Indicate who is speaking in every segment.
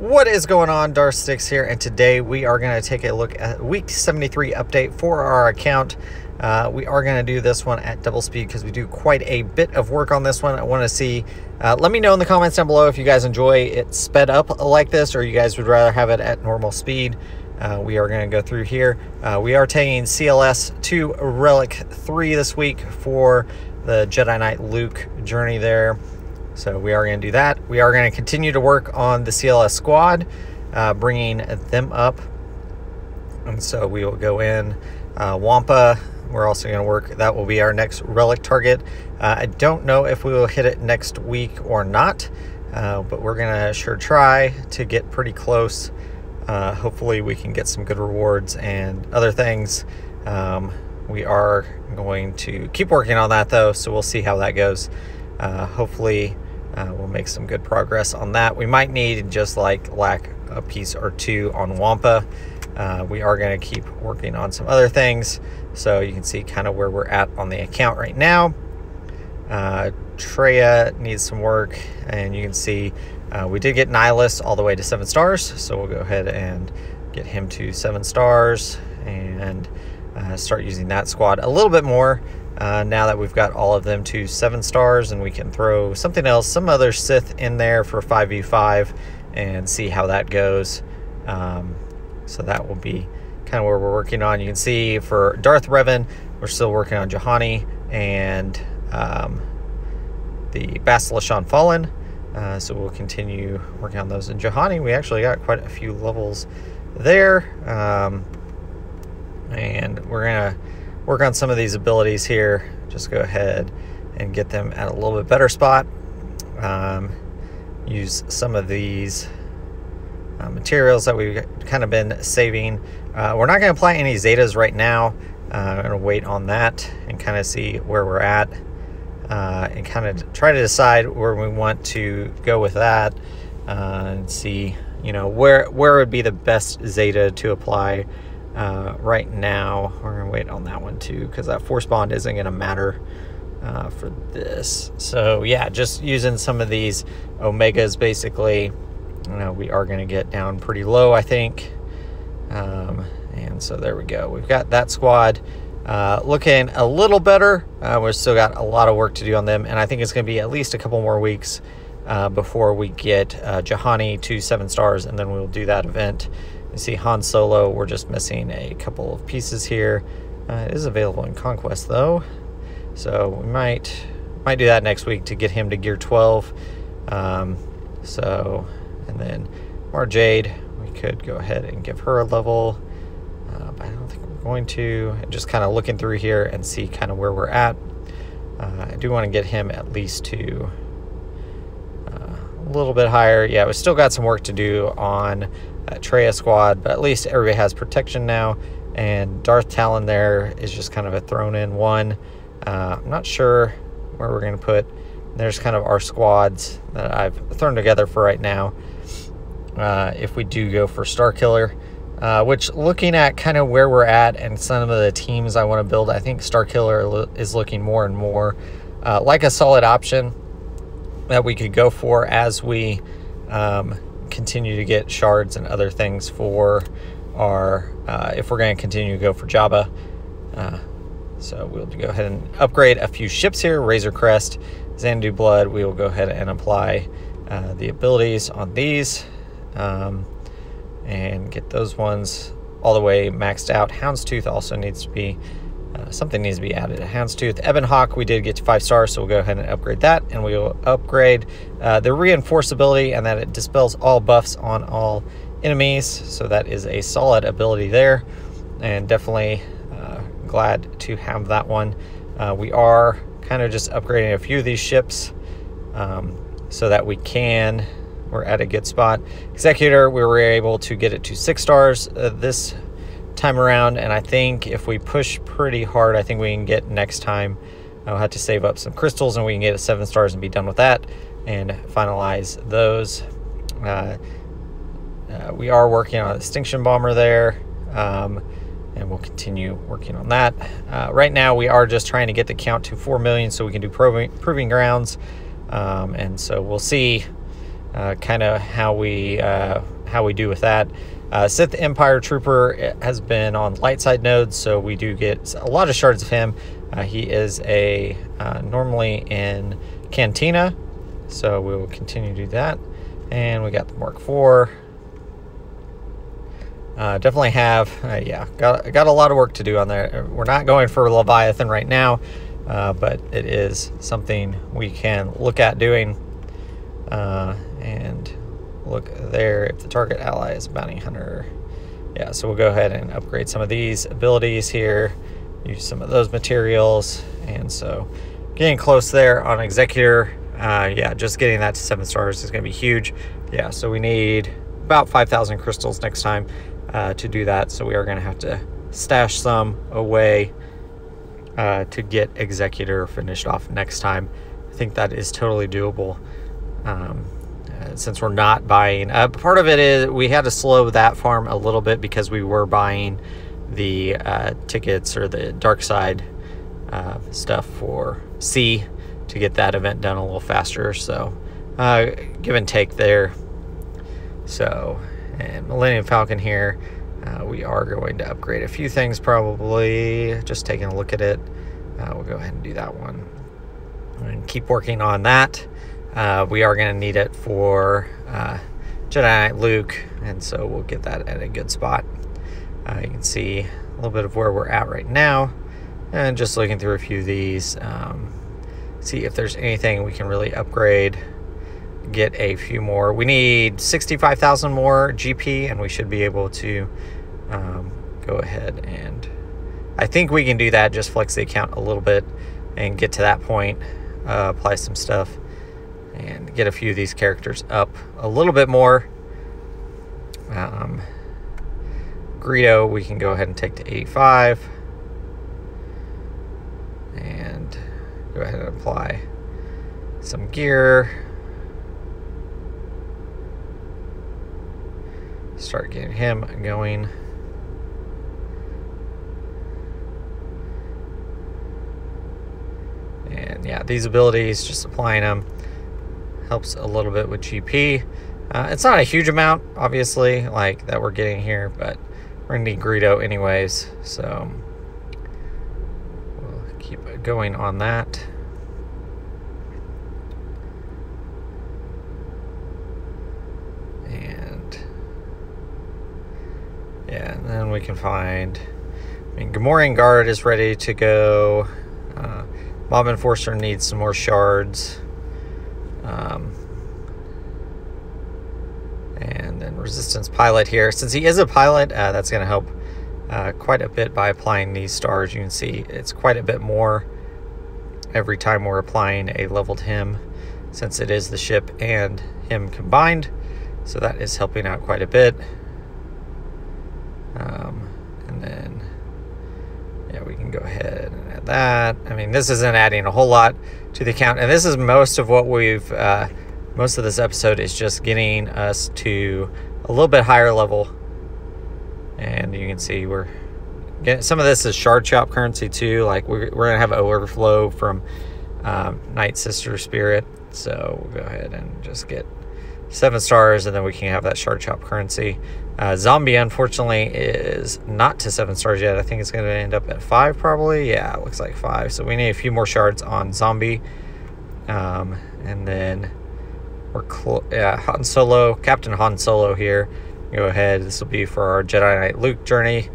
Speaker 1: What is going on? Darth Stix here, and today we are going to take a look at week 73 update for our account. Uh, we are going to do this one at double speed because we do quite a bit of work on this one. I want to see, uh, let me know in the comments down below if you guys enjoy it sped up like this or you guys would rather have it at normal speed. Uh, we are going to go through here. Uh, we are taking CLS to Relic 3 this week for the Jedi Knight Luke journey there. So we are going to do that. We are going to continue to work on the CLS squad, uh, bringing them up. And so we will go in uh, Wampa. We're also going to work. That will be our next relic target. Uh, I don't know if we will hit it next week or not, uh, but we're going to sure try to get pretty close. Uh, hopefully, we can get some good rewards and other things. Um, we are going to keep working on that though, so we'll see how that goes. Uh, hopefully, uh, we'll make some good progress on that. We might need just like lack a piece or two on Wampa. Uh, we are going to keep working on some other things. So you can see kind of where we're at on the account right now. Uh, Traya needs some work, and you can see uh, we did get Nihilus all the way to seven stars. So we'll go ahead and get him to seven stars and uh, start using that squad a little bit more. Uh, now that we've got all of them to seven stars and we can throw something else, some other Sith in there for 5v5 and see how that goes. Um, so that will be kind of where we're working on. You can see for Darth Revan, we're still working on Juhani and um, the Bastila Shan Fallen. Uh, so we'll continue working on those. In Juhani, we actually got quite a few levels there. Um, and we're going to work on some of these abilities here. Just go ahead and get them at a little bit better spot. Um, use some of these uh, materials that we've kind of been saving. Uh, we're not going to apply any Zetas right now. Uh, I'm going to wait on that and kind of see where we're at uh, and kind of try to decide where we want to go with that uh, and see, you know, where, where would be the best Zeta to apply uh, right now. We're to wait on that one too because that force bond isn't to matter uh, for this. So yeah, just using some of these omegas basically, you know, we are to get down pretty low, I think. Um, and so there we go. We've got that squad uh, looking a little better. Uh, we've still got a lot of work to do on them, and I think it's to be at least a couple more weeks uh, before we get uh, Juhani to seven stars, and then we'll do that event. You see Han Solo, we're just missing a couple of pieces here. Uh, it is available in Conquest though, so we might might do that next week to get him to gear 12. Um, so, and then Mara Jade, we could go ahead and give her a level, uh, but I don't think we're going to. Just kind of looking through here and see kind of where we're at. Uh, I do want to get him at least to uh, a little bit higher. Yeah, we still got some work to do on Traya squad, but at least everybody has protection now. And Darth Talon there is just kind of a thrown in one. Uh, I'm not sure where we're going to put. There's kind of our squads that I've thrown together for right now. Uh, if we do go for Starkiller, uh, which looking at kind of where we're at and some of the teams I want to build, I think Starkiller is looking more and more uh, like a solid option that we could go for as we um, continue to get shards and other things for our, uh, if we're going to continue to go for Jabba. Uh, so we'll go ahead and upgrade a few ships here. Razor Crest, Xanadu Blood. We will go ahead and apply uh, the abilities on these um, and get those ones all the way maxed out. Houndstooth also needs to be uh, something needs to be added. A houndstooth. Ebon Hawk, we did get to five stars, so we'll go ahead and upgrade that. And we will upgrade uh, the reinforceability and that it dispels all buffs on all enemies. So that is a solid ability there. And definitely uh, glad to have that one. Uh, we are kind of just upgrading a few of these ships um, so that we can, we're at a good spot. Executor, we were able to get it to six stars uh, this time around. And I think if we push pretty hard, I think we can get next time. I'll have to save up some crystals and we can get seven stars and be done with that and finalize those. Uh, uh, we are working on a distinction bomber there. Um, and we'll continue working on that. Uh, right now, we are just trying to get the count to 4 million so we can do proving, proving grounds. Um, and so we'll see uh, kind of how we uh, how we do with that. Uh, Sith Empire Trooper has been on light side nodes, so we do get a lot of shards of him. Uh, he is a uh, normally in Cantina, so we will continue to do that. And we got the Mark IV. Uh, definitely have, uh, yeah, got, got a lot of work to do on there. We're not going for Leviathan right now, uh, but it is something we can look at doing. Uh, and look there if the target ally is bounty hunter. Yeah, so we'll go ahead and upgrade some of these abilities here, use some of those materials. And so getting close there on Executor. Uh, yeah, just getting that to seven stars is going to be huge. Yeah, so we need about 5,000 crystals next time uh, to do that. So we are going to have to stash some away uh, to get Executor finished off next time. I think that is totally doable. Um, since we're not buying, uh, part of it is we had to slow that farm a little bit because we were buying the uh, tickets or the dark side uh, stuff for C to get that event done a little faster. So, uh, give and take there. So, and Millennium Falcon here, uh, we are going to upgrade a few things probably. Just taking a look at it. Uh, we'll go ahead and do that one. And keep working on that. Uh, we are going to need it for uh, Jedi Luke, and so we'll get that at a good spot. Uh, you can see a little bit of where we're at right now. And just looking through a few of these, um, see if there's anything we can really upgrade get a few more. We need 65,000 more GP, and we should be able to um, go ahead and I think we can do that. Just flex the account a little bit and get to that point, uh, apply some stuff, and get a few of these characters up a little bit more. Um, Greedo, we can go ahead and take to 85. And go ahead and apply some gear. Start getting him going. And yeah, these abilities, just applying them, helps a little bit with GP. Uh, it's not a huge amount, obviously, like that we're getting here, but we're gonna need Greedo anyways, so we'll keep going on that. And yeah, and then we can find. I mean, Gamorrean Guard is ready to go. Uh, Mob Enforcer needs some more shards. Um, and then Resistance Pilot here. Since he is a pilot, uh, that's going to help uh, quite a bit by applying these stars. You can see it's quite a bit more every time we're applying a leveled him since it is the ship and him combined. So that is helping out quite a bit. Um, and then, yeah, we can go ahead that. I mean, this isn't adding a whole lot to the account. And this is most of what we've, uh, most of this episode is just getting us to a little bit higher level. And you can see we're getting, some of this is shard shop currency too. Like we're, we're going to have overflow from um, Night Sister Spirit. So we'll go ahead and just get seven stars and then we can have that shard shop currency. Uh, zombie, unfortunately, is not to seven stars yet. I think it's going to end up at five, probably. Yeah, looks like five. So we need a few more shards on zombie. Um, and then we're cl- yeah, Han Solo, Captain Han Solo here. Go ahead. This will be for our Jedi Knight Luke journey.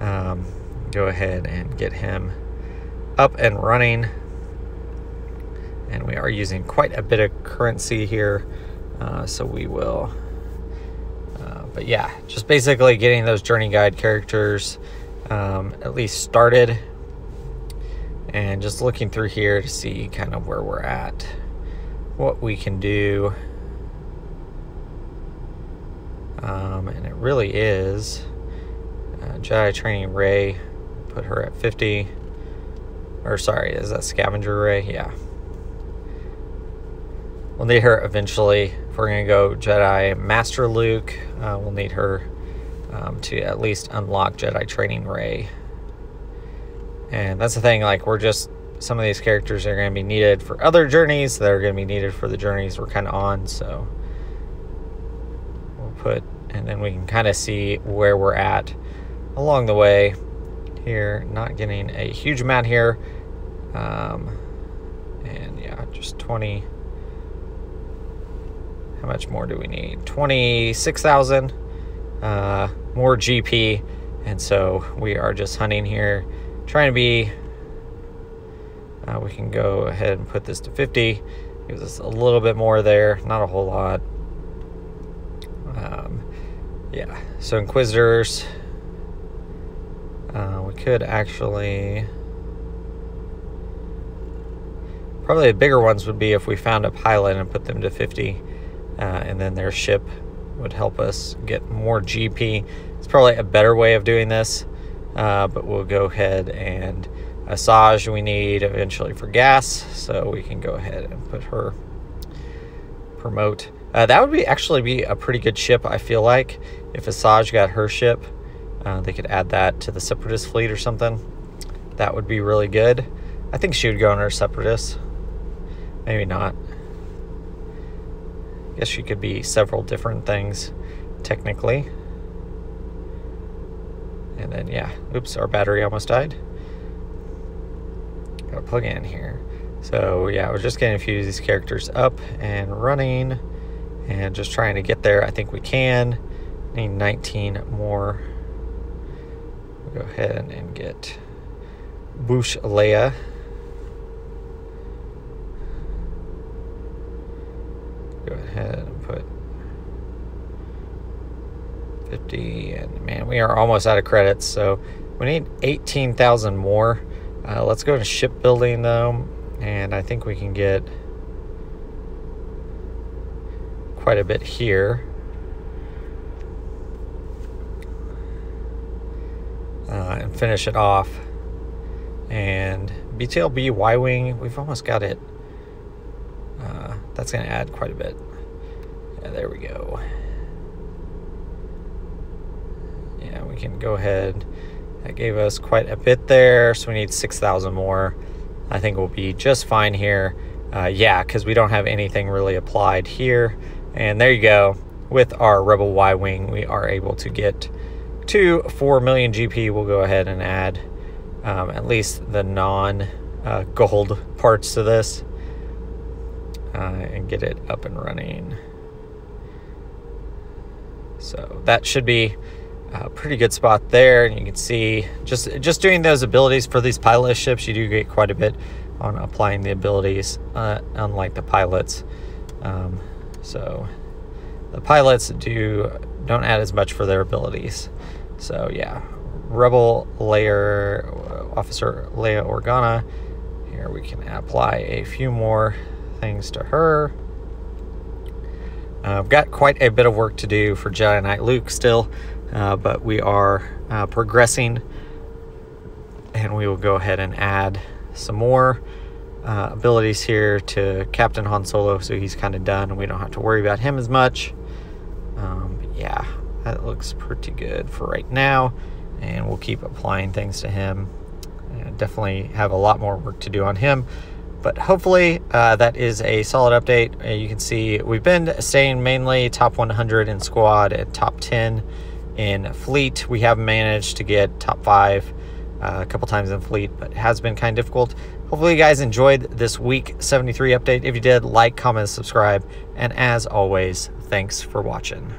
Speaker 1: Um, go ahead and get him up and running. And we are using quite a bit of currency here. Uh, so we will but yeah, just basically getting those journey guide characters um, at least started and just looking through here to see kind of where we're at, what we can do. Um, and it really is uh, Jedi Training Rey, put her at 50. Or sorry, is that Scavenger Rey? Yeah. We'll need her eventually we're going to go Jedi Master Luke, uh, we'll need her um, to at least unlock Jedi Training Rey. And that's the thing, like, we're just, some of these characters are going to be needed for other journeys that are going to be needed for the journeys we're kind of on, so we'll put, and then we can kind of see where we're at along the way here. Not getting a huge amount here. Um, and yeah, just 20. How much more do we need? 26,000 uh, more GP. And so we are just hunting here, trying to be. Uh, we can go ahead and put this to 50. Gives us a little bit more there, not a whole lot. Um, yeah, so Inquisitors. Uh, we could actually. Probably the bigger ones would be if we found a pilot and put them to 50, uh, and then their ship would help us get more GP. It's probably a better way of doing this, uh, but we'll go ahead and Asajj we need eventually for gas, so we can go ahead and put her promote. Uh, that would be actually be a pretty good ship, I feel like. If Asajj got her ship, uh, they could add that to the Separatist fleet or something. That would be really good. I think she would go on her Separatist. Maybe not. Guess she could be several different things, technically. And then, yeah, oops, our battery almost died. Gotta plug in here. So, yeah, we're just getting a few of these characters up and running and just trying to get there. I think we can. Need 19 more. We'll go ahead and get Boushh Leia. Go ahead and put 50 and man we are almost out of credits so we need 18,000 more. Uh, let's go to shipbuilding though and I think we can get quite a bit here. Uh, and finish it off. And BTLB Y-Wing we've almost got it. Uh, that's going to add quite a bit yeah there we go yeah, we can go ahead. That gave us quite a bit there, so we need 6,000 more. I think we'll be just fine here. Uh, yeah, because we don't have anything really applied here. And there you go. With our Rebel Y-Wing, we are able to get to 4 million GP. We'll go ahead and add um, at least the non-gold uh, parts to this uh, and get it up and running. So that should be a pretty good spot there and you can see just just doing those abilities for these pilot ships you do get quite a bit on applying the abilities uh, unlike the pilots. Um, so the pilots do don't add as much for their abilities. So yeah rebel layer officer leia organa. Here we can apply a few more things to her I've got quite a bit of work to do for Jedi Knight Luke still uh, but we are uh, progressing and we will go ahead and add some more uh, abilities here to Captain Han Solo so he's kind of done and we don't have to worry about him as much. Um, yeah, that looks pretty good for right now and we'll keep applying things to him. And definitely have a lot more work to do on him but hopefully uh, that is a solid update. Uh, you can see we've been staying mainly top 100 in squad and top 10 in fleet. We have managed to get top five uh, a couple times in fleet, but it has been kind of difficult. Hopefully, you guys enjoyed this week 73 update. If you did, like, comment, subscribe, and as always, thanks for watching.